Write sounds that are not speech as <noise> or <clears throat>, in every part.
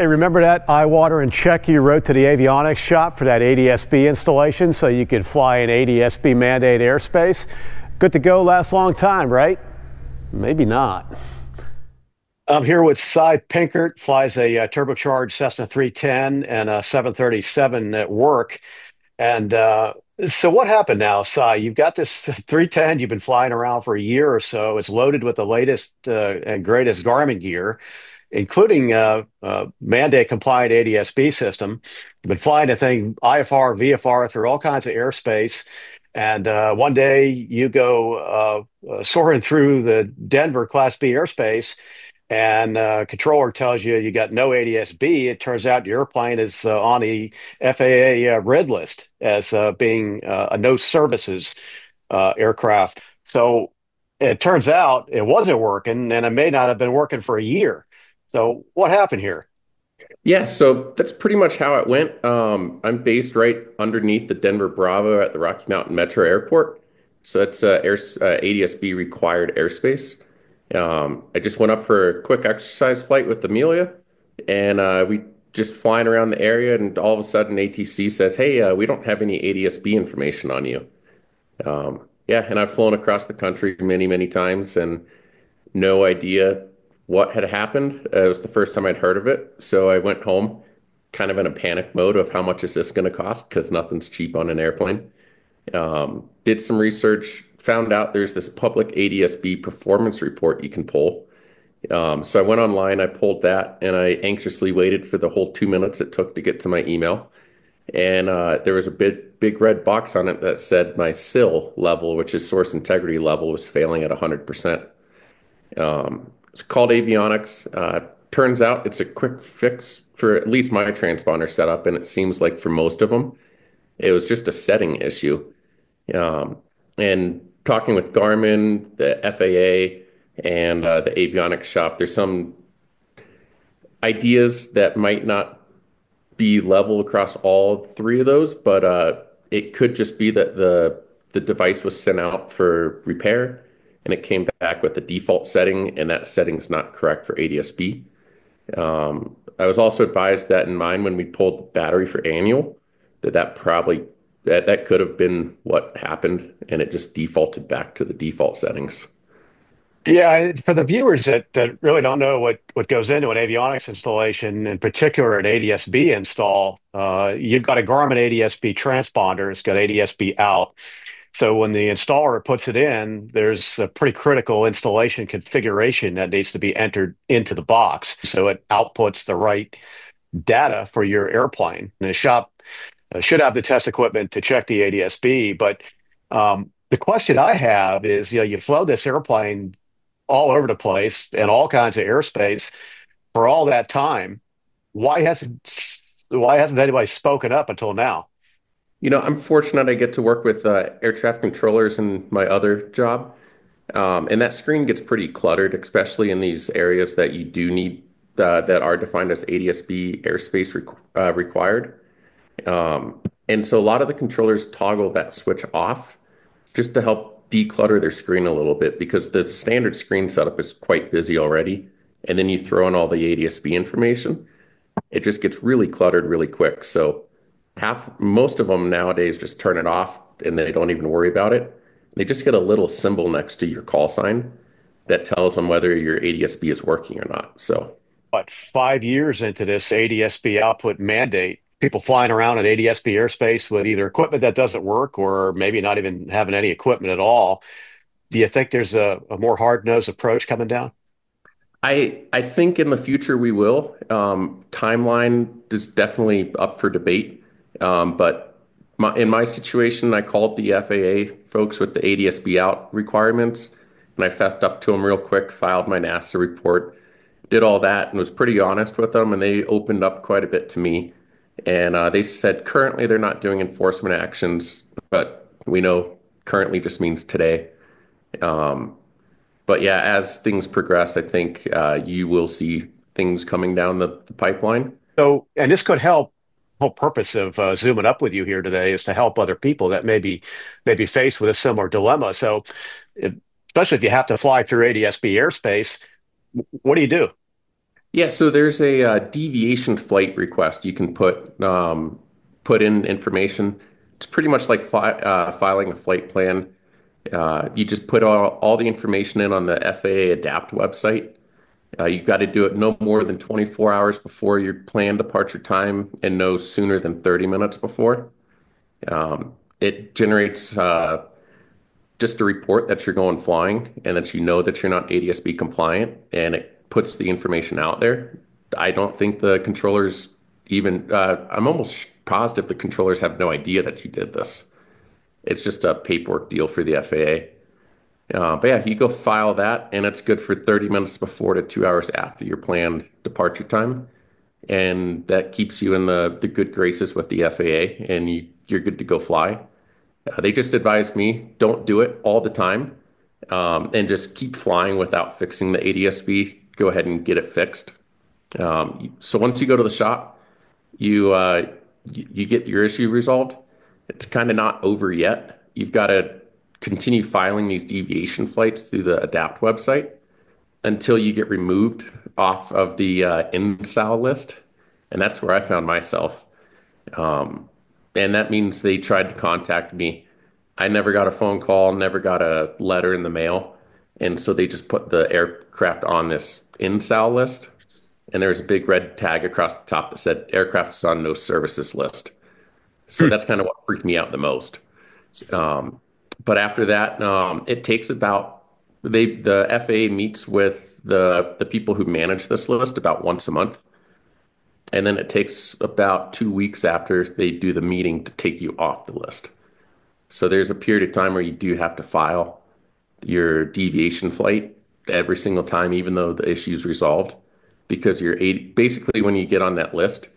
Hey, remember that eye-watering check you wrote to the avionics shop for that ADS-B installation so you could fly in ADS-B mandate airspace? Good to go, last long time, right? Maybe not. I'm here with Sy Pinkert, flies a uh, turbocharged Cessna 310 and a 737 at work. And uh, so, what happened now, Sy? You've got this 310, you've been flying around for a year or so. It's loaded with the latest uh, and greatest Garmin gear including uh, uh, mandate compliant ADS-B system. Been flying the thing IFR, VFR through all kinds of airspace. And uh, one day you go uh, soaring through the Denver Class B airspace, and controller tells you you got no ADS-B. It turns out your airplane is on the FAA red list as being a no services aircraft. So it turns out it wasn't working, and it may not have been working for a year. So what happened here? Yeah, so that's pretty much how it went. Um, I'm based right underneath the Denver Bravo at the Rocky Mountain Metro Airport. So it's uh, air, uh, ADS-B required airspace. Um, I just went up for a quick exercise flight with Amelia, and uh, we just flying around the area, and all of a sudden ATC says, "Hey, uh, we don't have any ADS-B information on you." Um, yeah, and I've flown across the country many, many times, and no idea what had happened. Uh, it was the first time I'd heard of it. So I went home kind of in a panic mode of how much is this going to cost because nothing's cheap on an airplane. Um, did some research, found out there's this public ADS-B performance report you can pull. Um, so I went online, I pulled that, and I anxiously waited for the whole two minutes it took to get to my email. And uh, there was a big, big red box on it that said my SIL level, which is source integrity level, was failing at 100%. Um, it's called avionics. Uh, turns out it's a quick fix for at least my transponder setup, and it seems like for most of them, it was just a setting issue. Um, and talking with Garmin, the FAA, and uh, the avionics shop, there's some ideas that might not be level across all three of those, but uh, it could just be that the the device was sent out for repair and it came back with the default setting, and that setting is not correct for ADS-B. Um, I was also advised that in mind when we pulled the battery for annual, that that probably that, that could have been what happened, and it just defaulted back to the default settings. Yeah, for the viewers that, that really don't know what, what goes into an avionics installation, in particular an ADS-B install, uh, you've got a Garmin ADS-B transponder. It's got ADS-B out. So when the installer puts it in, there's a pretty critical installation configuration that needs to be entered into the box. So it outputs the right data for your airplane. And the shop uh, should have the test equipment to check the ADS-B. But um, the question I have is, you know, you flow this airplane all over the place in all kinds of airspace for all that time. Why hasn't why hasn't anybody spoken up until now? You know, I'm fortunate I get to work with uh, air traffic controllers in my other job. Um, and that screen gets pretty cluttered, especially in these areas that you do need uh, that are defined as ADS-B airspace requ uh, required. Um, and so a lot of the controllers toggle that switch off just to help declutter their screen a little bit because the standard screen setup is quite busy already. And then you throw in all the ADS-B information, it just gets really cluttered really quick. So half most of them nowadays just turn it off and they don't even worry about it. They just get a little symbol next to your call sign that tells them whether your ADS-B is working or not. So, but five years into this ADS-B output mandate, people flying around in ADS-B airspace with either equipment that doesn't work or maybe not even having any equipment at all. Do you think there's a, a more hard-nosed approach coming down? I I think in the future we will. Um, timeline is definitely up for debate. Um, but in my situation, I called the FAA folks with the ADS-B out requirements, and I fessed up to them real quick, filed my NASA report, did all that, and was pretty honest with them, and they opened up quite a bit to me. And uh, they said currently they're not doing enforcement actions, but we know currently just means today. Um, but yeah, as things progress, I think uh, you will see things coming down the, the pipeline. So, and this could help whole purpose of uh, zooming up with you here today is to help other people that may be, may be faced with a similar dilemma. So, especially if you have to fly through ADS-B airspace, what do you do? Yeah, so there's a uh, deviation flight request. You can put um, put in information. It's pretty much like fi uh, filing a flight plan. Uh, you just put all, all the information in on the FAA Adapt website. Uh, you've got to do it no more than 24 hours before your planned departure time and no sooner than 30 minutes before. Um, it generates uh, just a report that you're going flying and that you know that you're not ADSB compliant, and it puts the information out there. I don't think the controllers even, uh, I'm almost positive the controllers have no idea that you did this. It's just a paperwork deal for the FAA. Uh, but yeah, you go file that, and it's good for 30 minutes before to two hours after your planned departure time. And that keeps you in the, the good graces with the FAA, and you, you're good to go fly. Uh, they just advised me don't do it all the time um, and just keep flying without fixing the ADSB. Go ahead and get it fixed. Um, so once you go to the shop, you, uh, you, you get your issue resolved. It's kind of not over yet. You've got to continue filing these deviation flights through the ADAPT website until you get removed off of the uh, NSAL list. And that's where I found myself. Um, and that means they tried to contact me. I never got a phone call, never got a letter in the mail. And so they just put the aircraft on this NSAL list. And there's a big red tag across the top that said aircraft is on no services list. So that's kind of what freaked me out the most. Um, but after that, um, it takes about they the FAA meets with the the people who manage this list about once a month, and then it takes about two weeks after they do the meeting to take you off the list. So there's a period of time where you do have to file your deviation flight every single time, even though the issue is resolved, because you're basically when you get on that list,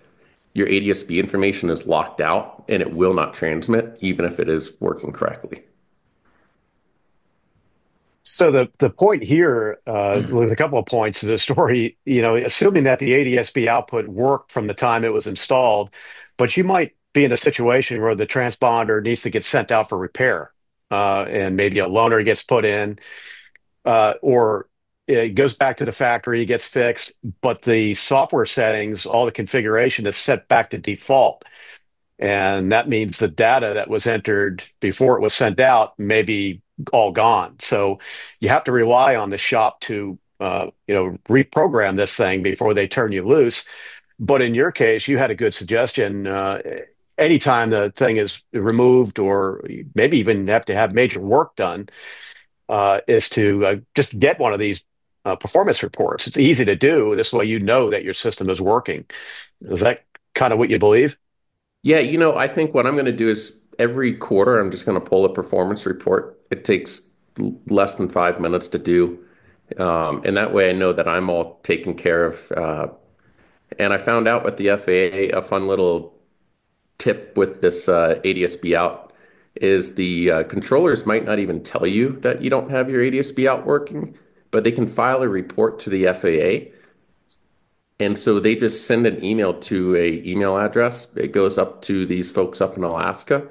your ADSB information is locked out and it will not transmit, even if it is working correctly. So the the point here, uh, <clears throat> there's a couple of points to the story. You know, assuming that the ADSB output worked from the time it was installed, but you might be in a situation where the transponder needs to get sent out for repair, uh, and maybe a loaner gets put in, uh, or it goes back to the factory, gets fixed, but the software settings, all the configuration is set back to default. And that means the data that was entered before it was sent out may be all gone. So you have to rely on the shop to uh, you know reprogram this thing before they turn you loose. But in your case, you had a good suggestion. Uh, anytime the thing is removed, or maybe even have to have major work done, uh, is to uh, just get one of these uh, performance reports. It's easy to do. This way, you know that your system is working. Is that kind of what you believe? Yeah, you know, I think what I'm going to do is every quarter, I'm just going to pull a performance report. It takes less than five minutes to do. Um, and that way I know that I'm all taken care of. Uh, and I found out with the FAA a fun little tip with this uh, ADSB out is the uh, controllers might not even tell you that you don't have your ADSB out working, but they can file a report to the FAA. And so they just send an email to a email address. It goes up to these folks up in Alaska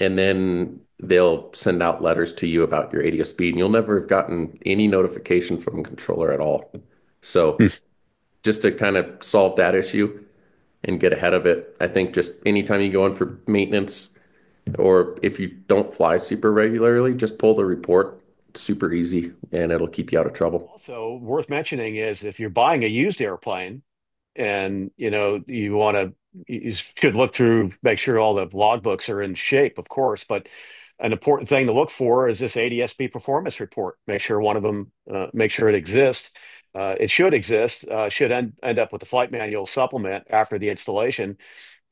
and then they'll send out letters to you about your ADSB, and you'll never have gotten any notification from the controller at all. So, hmm. just to kind of solve that issue and get ahead of it, I think just anytime you go in for maintenance, or if you don't fly super regularly, just pull the report. It's super easy, and it'll keep you out of trouble. Also, worth mentioning is if you're buying a used airplane, and you know you want to you should look through, make sure all the logbooks are in shape, of course. But an important thing to look for is this ADSB performance report. Make sure one of them, uh, make sure it exists. Uh, it should exist. Uh, should end, end up with the flight manual supplement after the installation.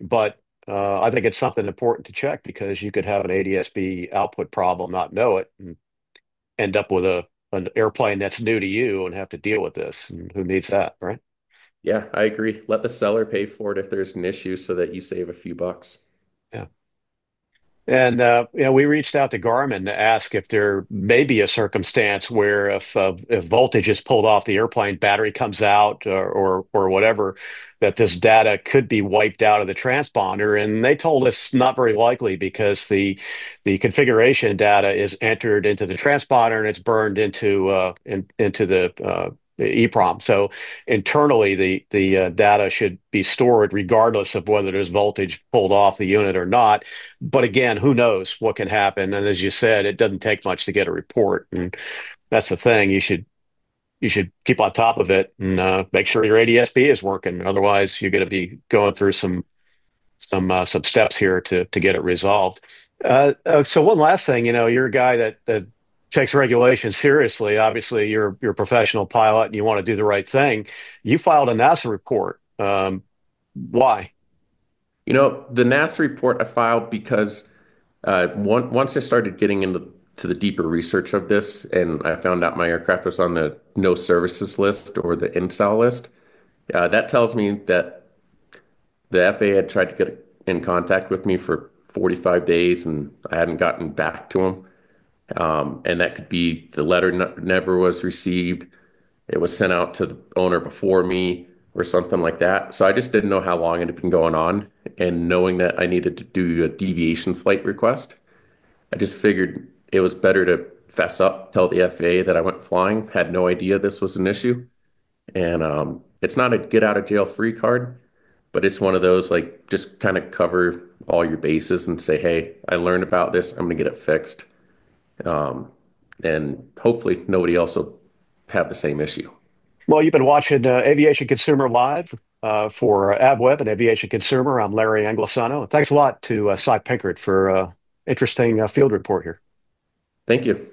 But uh, I think it's something important to check because you could have an ADSB output problem, not know it, and end up with a an airplane that's new to you and have to deal with this. And who needs that, right? Yeah, I agree. Let the seller pay for it if there's an issue so that you save a few bucks. Yeah. And uh, you know, we reached out to Garmin to ask if there may be a circumstance where if uh, if voltage is pulled off the airplane, battery comes out, or, or or whatever, that this data could be wiped out of the transponder. And they told us not very likely because the the configuration data is entered into the transponder and it's burned into uh, in, into the uh, EEPROM. So internally, the the uh, data should be stored regardless of whether there's voltage pulled off the unit or not. But again, who knows what can happen? And as you said, it doesn't take much to get a report, and that's the thing. You should you should keep on top of it and uh, make sure your ADSB is working. Otherwise, you're going to be going through some some uh, some steps here to to get it resolved. Uh, uh, so one last thing, you know, you're a guy that that takes regulation seriously. Obviously, you're you're a professional pilot and you want to do the right thing. You filed a NASA report. Um, why? You know, the NASA report I filed because uh, one, once I started getting into to the deeper research of this, and I found out my aircraft was on the no services list or the NSAL list. Uh, that tells me that the FAA had tried to get in contact with me for 45 days, and I hadn't gotten back to them. Um, and that could be the letter never was received. It was sent out to the owner before me or something like that. So I just didn't know how long it had been going on. And knowing that I needed to do a deviation flight request, I just figured it was better to fess up, tell the FAA that I went flying, had no idea this was an issue. And um, it's not a get out of jail free card, but it's one of those like just kind of cover all your bases and say, hey, I learned about this. I'm going to get it fixed. Um, and hopefully nobody else will have the same issue. Well, you've been watching uh, Aviation Consumer Live uh, for AvWeb and Aviation Consumer. I'm Larry Anglisano. Thanks a lot to uh, Sy Pinkert for uh, interesting uh, field report here. Thank you.